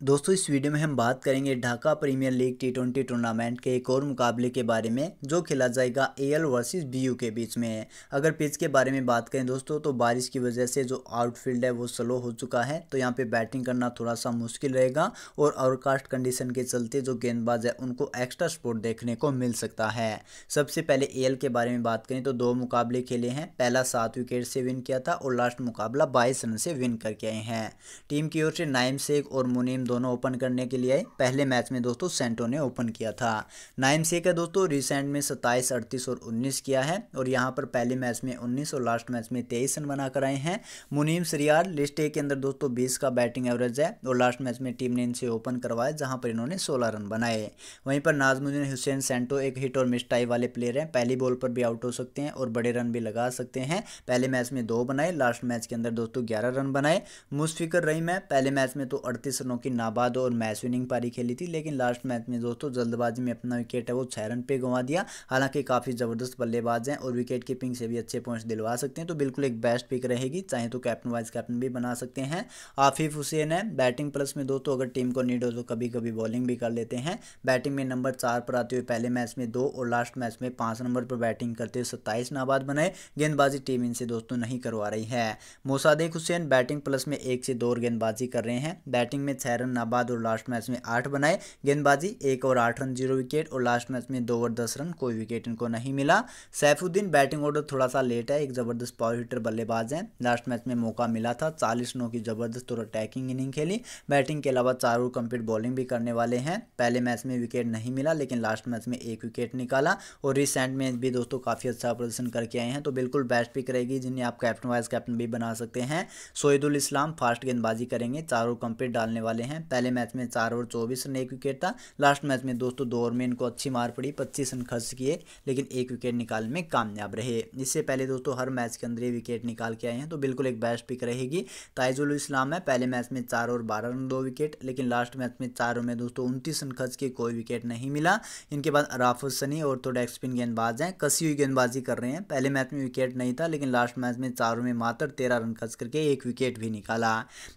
दोस्तों, इस वीडियो में हम बात करेंगे Dhaka Premier League T twenty tournament के एक और मुकाबले के बारे में, जो खेला जाएगा ए एल वर्सेस बीयू के बीच में। अगर पिच के बारे में बात करें दोस्तों तो बारिश की वजह से जो आउटफील्ड है वो स्लो हो चुका है तो यहाँ पे बैटिंग करना थोड़ा सा मुश्किल रहेगा और आउटकास्ट कंडीशन के चलते जो गेंदबाज है, उनको एक्स्ट्रा स्पोर्ट देखने को मिल सकता है। सबसे पहले ए एल के बारे में बात करें तो दो मुकाबले खेले हैं। पहला सात विकेट से विन किया था और लास्ट मुकाबला बाईस रन से विन करके आए हैं। टीम की ओर से नाइम शेख और मुनीम दोनों ओपन करने के लिए पहले मैच में दोस्तों सेंटो ने ओपन किया था। नाइम से का दोस्तों रिसेंट में सत्ताईस, अड़तीस और उन्नीस किया है और यहाँ पर पहले मैच में उन्नीस और लास्ट मैच में तेईस रन बनाकर आए हैं। मुनीम सरियार लिस्ट ए के अंदर दोस्तों बीस का बैटिंग एवरेज है और लास्ट मैच में टीम ने इनसे ओपन करवाया जहाँ पर इन्होंने सोलह रन बनाए। वहीं पर नाजमुद्दीन हुसैन सेंटो एक हिट और मिस्टाई वाले प्लेयर हैं। पहली बॉल पर भी आउट हो सकते हैं और बड़े रन भी लगा सकते हैं। पहले मैच में दो बनाए, लास्ट मैच के अंदर दोस्तों ग्यारह रन बनाए। मुस्फिकर रही मैं पहले मैच में तो अड़तीस रनों की नाबाद और मैच विनिंग पारी खेली थी, लेकिन लास्ट मैच में दोस्तों जल्दबाजी में अपना विकेट है, वो छः रन पे गंवा दिया। हालाँकि काफ़ी ज़बरदस्त बल्लेबाज हैं और विकेट कीपिंग से भी अच्छे पॉइंट्स दिलवा सकते हैं तो बिल्कुल एक बेस्ट पिक रहेगी, चाहे तो कैप्टन वाइस कैप्टन भी बना सकते हैं। आफिफ हुसैन है बैटिंग प्लस में दोस्तों अगर टीम को नीड हो तो कभी कभी बॉलिंग भी कर लेते हैं। बैटिंग में नंबर चार पर आते हुए पहले मैच में दो और लास्ट मैच में पाँच नंबर पर बैटिंग करते हुए सत्ताईस नाबाद बनाए। गेंदबाजी टीम इनसे दोस्तों नहीं करवा रही है। मोसादेक हुसैन बैटिंग प्लस में एक से दो गेंदबाजी कर रहे हैं। बैटिंग में छह रन नाबाद और लास्ट मैच में आठ बनाए। गेंदबाजी एक और आठ रन, ज़ीरो विकेट और लास्ट मैच में दो ओवर दस रन, कोई विकेट इनको नहीं मिला। सैफुद्दीन बैटिंग ऑर्डर थोड़ा सा लेट है, एक ज़बरदस्त पावर हिटर बल्लेबाज हैं। लास्ट मैच में मौका मिला था, चालीस रनों की ज़बरदस्त और अटैकिंग इनिंग खेली। बैटिंग के अलावा चार कंप्लीट बॉलिंग भी करने वाले हैं। पहले मैच में विकेट नहीं मिला, लेकिन लास्ट मैच में एक विकेट निकाला और रिसेंट में भी दोस्तों काफ़ी अच्छा प्रदर्शन करके आए हैं। तो बिल्कुल बेस्ट पिक रहेगी, जिन्हें आप कैप्टन वाइस कैप्टन भी बना सकते हैं। सोहिदुल इस्लाम फास्ट गेंदबाजी करेंगे, चार कंप्लीट डालने वाले हैं। पहले मैच में चार ओवर, चौबीस रन, एक विकेट था। लास्ट मैच में दोस्तों दो ओवर में इनको अच्छी मार पड़ी, पच्चीस रन खर्च किए, लेकिन एक विकेट निकालने में कामयाब रहे। इससे पहले दोस्तों हर मैच के अंदर ये विकेट निकाल के आए हैं तो बिल्कुल एक बेस्ट पिक रहेगी। ताइजुल इस्लाम है, पहले मैच में चार और बारह रन, दो विकेट, लेकिन लास्ट मैच में चार ओवर में दोस्तों उनतीस रन खर्च के कोई विकेट नहीं मिला। इनके बाद राफुल सनी और तो स्पिन गेंदबाज हैं, कसी हुई गेंदबाजी कर रहे हैं। पहले मैच में विकेट नहीं था, लेकिन लास्ट मैच में चारों में मात्र तेरह रन खर्च करके एक विकेट भी निकाला।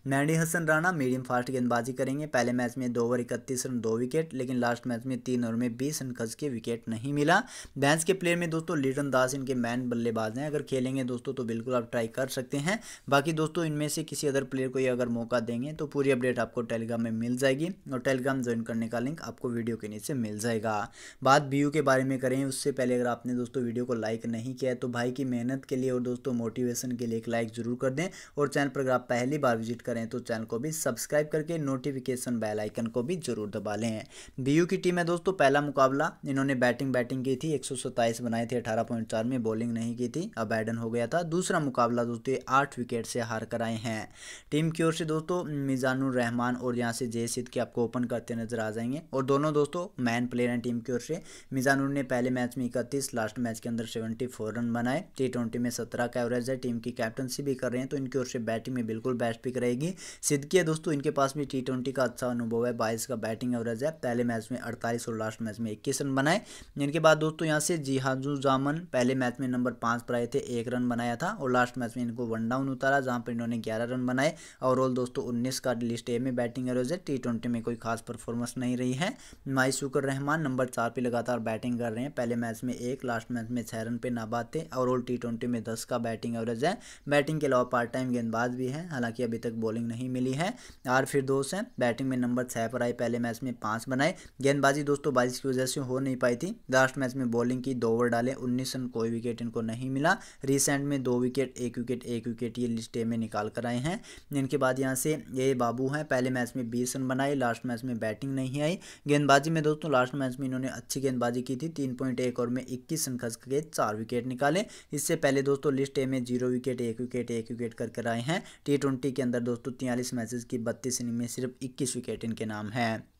मैडी हसन राणा मीडियम फास्ट गेंदबाजी करेंगे। पहले मैच में दो ओवर इकतीस रन, दो विकेट, लेकिन लास्ट मैच में तीन ओवर में बीस रन खर्च के विकेट नहीं मिला। बैंस के प्लेयर में दोस्तों लिटन दास इनके मैन बल्लेबाज हैं। अगर खेलेंगे दोस्तों तो बिल्कुल आप ट्राई कर सकते हैं। बाकी दोस्तों इनमें से किसी अदर प्लेयर को ये अगर मौका देंगे तो पूरी अपडेट आपको टेलीग्राम में मिल जाएगी और टेलीग्राम ज्वाइन करने का लिंक आपको वीडियो के नीचे मिल जाएगा। बात बीयू के बारे में करें, उससे पहले अगर आपने दोस्तों वीडियो को लाइक नहीं किया है तो भाई की मेहनत के लिए और दोस्तों मोटिवेशन के लिए एक लाइक ज़रूर कर दें। और चैनल पर अगर आप पहली बार विज़िट करें तो चैनल को भी सब्सक्राइब करके नोटिफिकेशन बेल आइकन को भी ज़रूर दबा लें। बीयू की टीम है दोस्तों, पहला मुकाबला, इन्होंने बैटिंग बैटिंग की थी, एक बनाए थे, अठारह में बॉलिंग नहीं की थी, अब एडन हो गया था। दूसरा मुकाबला दोस्तों आठ विकेट से हार कर आए हैं। टीम की ओर से दोस्तों, मिजानुर रहमान और यहाँ से जय सिद्ध के आपको ओपन करते नज़र आ जाएँगे। और दोनों दोस्तों मैन प्लेयर हैं टीम की ओर से। मिजानुर ने पहले मैच में इकतीस लास्ट मैच के अंदर सेवेंटी रन बनाए। टी में सत्रह का एवरेज है टीम की कैप्टनसी भी कर रहे हैं तो इनकी ओर से बैटिंग में बिल्कुल बेस्ट पिक रहेगी। सिद्ध है दोस्तों, इनके पास भी टी ट्वेंटी का अच्छा अनुभव है, बाईस का बैटिंग एवरेज है। पहले मैच में अड़तालीस और लास्ट मैच में इक्कीस रन बनाए। इनके बाद दोस्तों यहाँ से जिहाजुजामन पहले मैच में नंबर पाँच पर आए थे, एक रन बनाया था और लास्ट मैच में इनको वन डाउन उतारा, जहाँ पर इन्होंने ग्यारह रन बनाए। ओवरऑल दोस्तों उन्नीस का लिस्ट ए में बैटिंग एवरेज है। टी ट्वेंटी में कोई खास परफॉर्मेंस नहीं रही है। माई शुकर रहमान नंबर चार पर लगातार बैटिंग कर रहे हैं। पहले मैच में एक लास्ट मैच में छः रन पे नाबाद थे। ओवरऑल टी ट्वेंटी में दस का बैटिंग एवरेज है। बैटिंग के अलावा पार्ट टाइम गेंदबाज भी है। हालाँकि अभी तक बॉलिंग नहीं मिली है। आर फिर दोस्त हैं बैटिंग में नंबर छः पर आई, पहले मैच में पाँच बनाए। गेंदबाजी दोस्तों बारिश की वजह से हो नहीं पाई थी। लास्ट मैच में बॉलिंग की दो ओवर डाले, उन्नीस रन, कोई विकेट इनको नहीं मिला। रिसेंट में दो विकेट एक विकेट एक विकेट ये लिस्ट में निकाल कर आए हैं। इनके बाद यहाँ से ये बाबू हैं, पहले मैच में बीस रन बनाए लास्ट मैच में बैटिंग नहीं आई। गेंदबाजी में दोस्तों लास्ट मैच में इन्होंने अच्छी गेंदबाजी की थी, तीन पॉइंट एक ओवर में इक्कीस रन खर्च के चार विकेट निकाले। इससे पहले दोस्तों लिस्ट ए में ज़ीरो विकेट एक विकेट एक विकेट कर कर आए हैं। टी ट्वेंटी के अंदर दोस्तों, तियालीस मैचेस की बत्तीस इनिंग में सिर्फ़ इक्कीस विकेट इनके नाम है।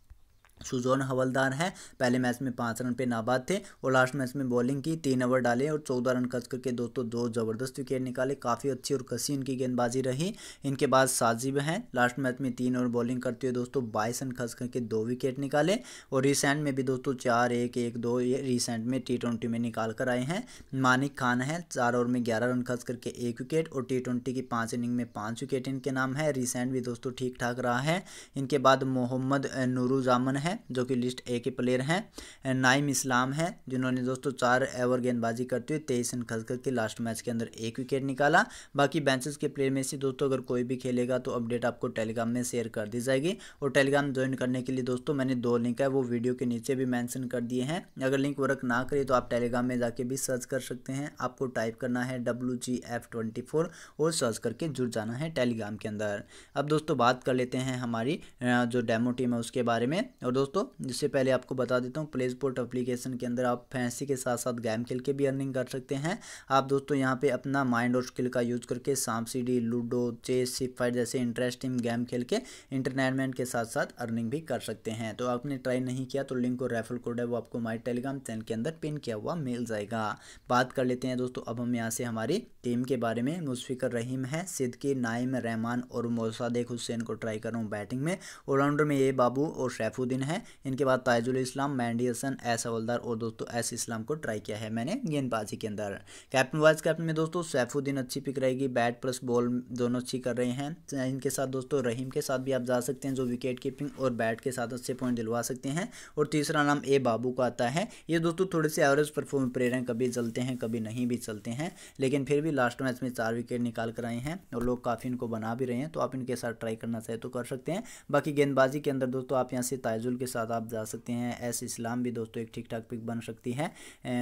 सुजोन हवलदार हैं। पहले मैच में पाँच रन पे नाबाद थे और लास्ट मैच में बॉलिंग की, तीन ओवर डाले और चौदह रन खर्च करके दोस्तों दो ज़बरदस्त विकेट निकाले। काफ़ी अच्छी और कसी इनकी गेंदबाजी रही। इनके बाद साजिब हैं। लास्ट मैच में तीन ओवर बॉलिंग करते हुए दोस्तों बाईस रन खर्च करके दो विकेट निकाले और रिसेंट में भी दोस्तों चार, एक एक, दो ये रिसेंट में टी ट्वेंटी में निकाल कर आए हैं। मानिक खान हैं। चार ओवर में ग्यारह रन खर्च करके एक विकेट और टी ट्वेंटी की पाँच इनिंग में पाँच विकेट इनके नाम है। रिसेंट भी दोस्तों ठीक ठाक रहा है। इनके बाद मोहम्मद नूरुजामन है, जो कि लिस्ट ए के प्लेयर हैं नाइम इस्लाम है, जिन्होंने दोस्तों चार एवर गेंदबाजी करते हुए तेईस रन खर्च करके लास्ट मैच के अंदर एक विकेट निकाला। बाकी बेंचेस के प्लेयर में से दोस्तों अगर कोई भी खेलेगा तो अपडेट आपको टेलीग्राम में शेयर कर दी जाएगी। और टेलीग्राम ज्वाइन करने के लिए दोस्तों मैंने दो लिंक है, वो वीडियो के नीचे भी मैंशन कर दिए हैं। अगर लिंक वर्क ना करे तो आप टेलीग्राम में जाके भी सर्च कर सकते हैं। आपको टाइप करना है W G F twenty four और सर्च करके जुड़ जाना है टेलीग्राम के अंदर। अब दोस्तों बात कर लेते हैं हमारी जो डेमो टीम है उसके बारे में। और दोस्तों, जिससे पहले आपको बता देता हूँ प्ले स्पोर्ट अप्लीकेशन के अंदर आप फैंसी के साथ साथ गेम खेल के भी अर्निंग कर सकते हैं। आप दोस्तों यहाँ पे अपना माइंड और स्किल का यूज़ करके सांप सीडी लूडो चेस सिप फाइट जैसे इंटरेस्टिंग गेम खेल के इंटरटेनमेंट के साथ साथ अर्निंग भी कर सकते हैं। तो आपने ट्राई नहीं किया तो लिंक और रेफर कोड है, वो आपको माई टेलीग्राम चैनल के अंदर पिन किया हुआ मिल जाएगा। बात कर लेते हैं दोस्तों, अब हम यहाँ से हमारी टीम के बारे में। मुशफिकर रहीम है, सिद्दकी, नाइम, रहमान और मोसादेक हुसैन को ट्राई कर रहा हूँ बैटिंग में। ऑलराउंडर में ये बाबू और शैफुद्दीन है। इनके बाद ताजुल इस्लाम, मैंडी हसन एस हवलदार और दोस्तों एस इस्लाम को ट्राई किया है मैंने गेंदबाजी के अंदर। कैप्टन वाइस कैप्टन में दोस्तों सैफुद्दीन अच्छी पिक रहेगी, बैट प्लस बॉल दोनों अच्छी कर रहे हैं। इनके साथ दोस्तों रहीम के साथ भी आप जा सकते हैं, जो विकेट कीपिंग और बैट के साथ अच्छे पॉइंट दिलवा सकते हैं। और तीसरा नाम ए बाबू का आता है। ये दोस्तों थोड़े से एवरेज परफॉर्म प्लेयर हैं कभी चलते हैं, कभी नहीं भी चलते हैं, लेकिन फिर भी लास्ट मैच में चार विकेट निकाल कर आए हैं और लोग काफ़ी इनको बना भी रहे हैं तो आप इनके साथ ट्राई करना चाहे तो कर सकते हैं। बाकी गेंदबाजी के अंदर दोस्तों आप यहाँ से ताजुल के साथ आप जा सकते हैं। एस इस्लाम भी दोस्तों एक ठीक ठाक पिक बन सकती है।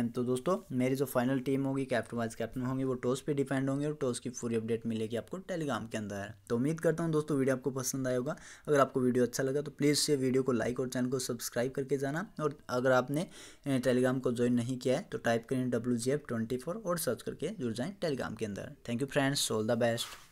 तो दोस्तों, मेरी जो फाइनल टीम होगी कैप्टन वाइज कैप्टन होंगे, वो टॉस पे डिपेंड होंगे और टॉस की पूरी अपडेट मिलेगी आपको टेलीग्राम के अंदर। तो उम्मीद करता हूँ दोस्तों वीडियो आपको पसंद आएगा होगा। अगर आपको वीडियो अच्छा लगा तो प्लीज़ से वीडियो को लाइक और चैनल को सब्सक्राइब करके जाना। और अगर आपने टेलीग्राम को ज्वाइन नहीं किया है तो टाइप करें W G F twenty four और सर्च करके जुड़ जाएँ टेलीग्राम के अंदर। Thank you friends all the best